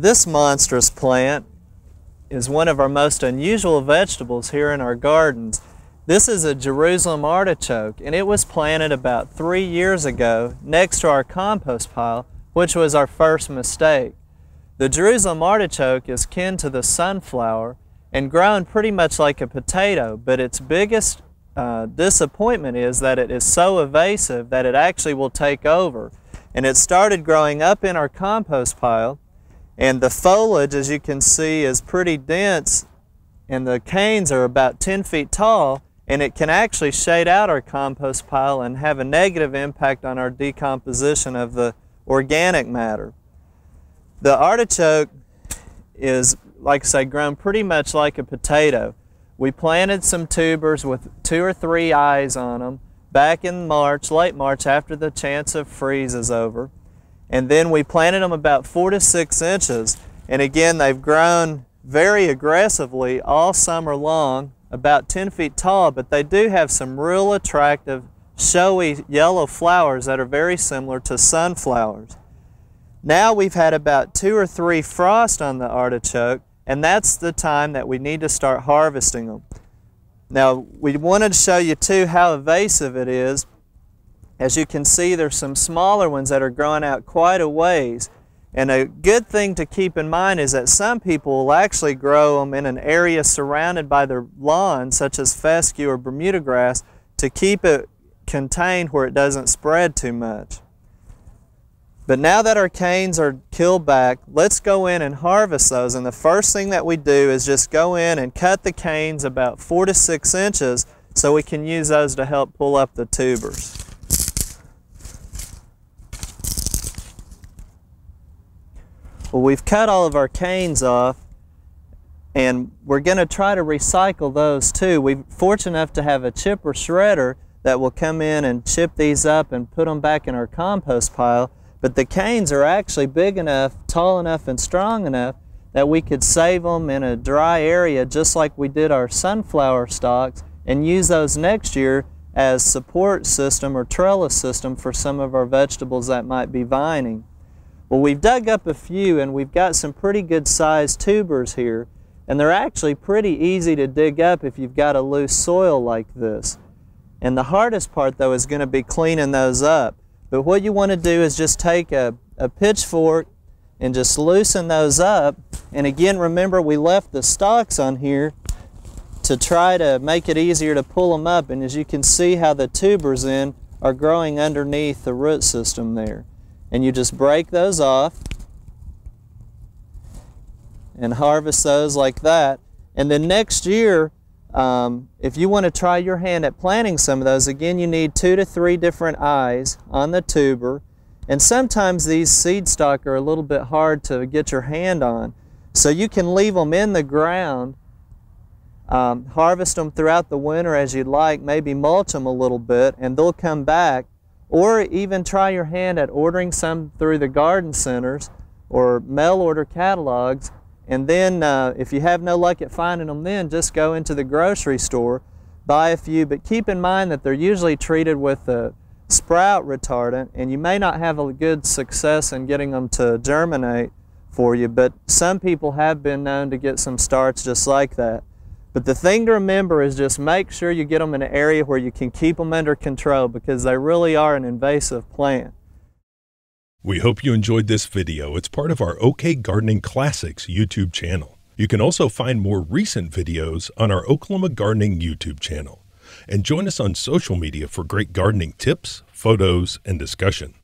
This monstrous plant is one of our most unusual vegetables here in our gardens. This is a Jerusalem artichoke and it was planted about three years ago next to our compost pile, which was our first mistake. The Jerusalem artichoke is kin to the sunflower and grown pretty much like a potato, but its biggest uh, disappointment is that it is so evasive that it actually will take over. And it started growing up in our compost pile and the foliage, as you can see, is pretty dense and the canes are about 10 feet tall and it can actually shade out our compost pile and have a negative impact on our decomposition of the organic matter. The artichoke is, like I say, grown pretty much like a potato. We planted some tubers with two or three eyes on them back in March, late March, after the chance of freeze is over. And then we planted them about four to six inches. And again, they've grown very aggressively all summer long, about 10 feet tall, but they do have some real attractive, showy yellow flowers that are very similar to sunflowers. Now we've had about two or three frost on the artichoke, and that's the time that we need to start harvesting them. Now, we wanted to show you too how evasive it is as you can see, there's some smaller ones that are growing out quite a ways. And a good thing to keep in mind is that some people will actually grow them in an area surrounded by their lawn, such as fescue or Bermuda grass, to keep it contained where it doesn't spread too much. But now that our canes are killed back, let's go in and harvest those. And the first thing that we do is just go in and cut the canes about four to six inches so we can use those to help pull up the tubers. Well, we've cut all of our canes off and we're going to try to recycle those too. We're fortunate enough to have a chipper shredder that will come in and chip these up and put them back in our compost pile. But the canes are actually big enough, tall enough, and strong enough that we could save them in a dry area just like we did our sunflower stalks and use those next year as support system or trellis system for some of our vegetables that might be vining. Well, we've dug up a few and we've got some pretty good sized tubers here. And they're actually pretty easy to dig up if you've got a loose soil like this. And the hardest part though is going to be cleaning those up. But what you want to do is just take a, a pitchfork and just loosen those up. And again, remember we left the stalks on here to try to make it easier to pull them up. And as you can see how the tubers in are growing underneath the root system there and you just break those off and harvest those like that. And then next year, um, if you want to try your hand at planting some of those, again, you need two to three different eyes on the tuber. And sometimes these seed stock are a little bit hard to get your hand on. So you can leave them in the ground, um, harvest them throughout the winter as you'd like, maybe mulch them a little bit, and they'll come back or even try your hand at ordering some through the garden centers or mail order catalogs. And then, uh, if you have no luck at finding them, then just go into the grocery store, buy a few. But keep in mind that they're usually treated with a sprout retardant, and you may not have a good success in getting them to germinate for you. But some people have been known to get some starts just like that. But the thing to remember is just make sure you get them in an area where you can keep them under control because they really are an invasive plant. We hope you enjoyed this video. It's part of our OK Gardening Classics YouTube channel. You can also find more recent videos on our Oklahoma Gardening YouTube channel. And join us on social media for great gardening tips, photos, and discussion.